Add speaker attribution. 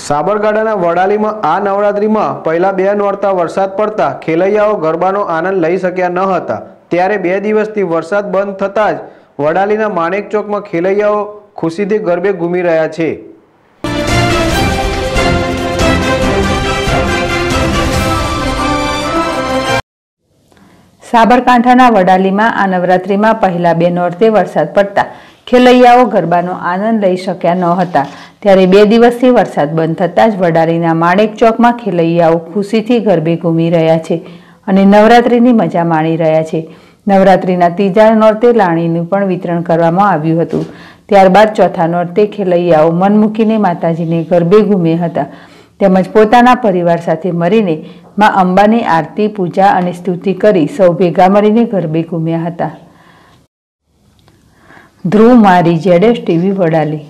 Speaker 1: સાબરકાંઠાના વડાલીમાં આ નવરાત્રિમાં પહેલા બે નોરતા વરસાદ પડતા ખેલૈયાઓ ગરબાનો આનંદ લઈ શક્યા ન હતા. ત્યારે બે દિવસથી વરસાદ બંધ થતાં જ વડાલીના માણેક ચોકમાં ખેલૈયાઓ ખુશીથી ગરબે ઘૂમી રહ્યા છે.
Speaker 2: સાબરકાંઠાના વડાલીમાં આ નવરાત્રિમાં પહેલા બે નોરતે વરસાદ પડતા ખેલૈયાઓ ગરબાનો આનંદ લઈ શક્યા ન હતા. ત્યારે બે દિવસથી વરસાદ બંધ થતાં જ વડાલીના માણેક ચોકમાં ખેલૈયાઓ ખુશીથી ગરબે ઘૂમી રહ્યા છે અને નવરાત્રિની મજા માણી રહ્યા છે. નવરાત્રિના ત્રીજા નોરતે લાણીનું પણ વિતરણ કરવામાં આવ્યું હતું. ત્યારબાદ ચોથા નોરતે ખેલૈયાઓ મન મૂકીને માતાજીને ગરબે ઘૂમ્યા હતા. તેમજ પોતાના પરિવાર સાથે મળીને માં અંબાની આરતી, પૂજા અને સ્તુતિ કરી સૌ ભેગા મળીને ગરબે ઘૂમ્યા હતા. ધ્રુવ મારી જેડેશ ટીવી વડાલી.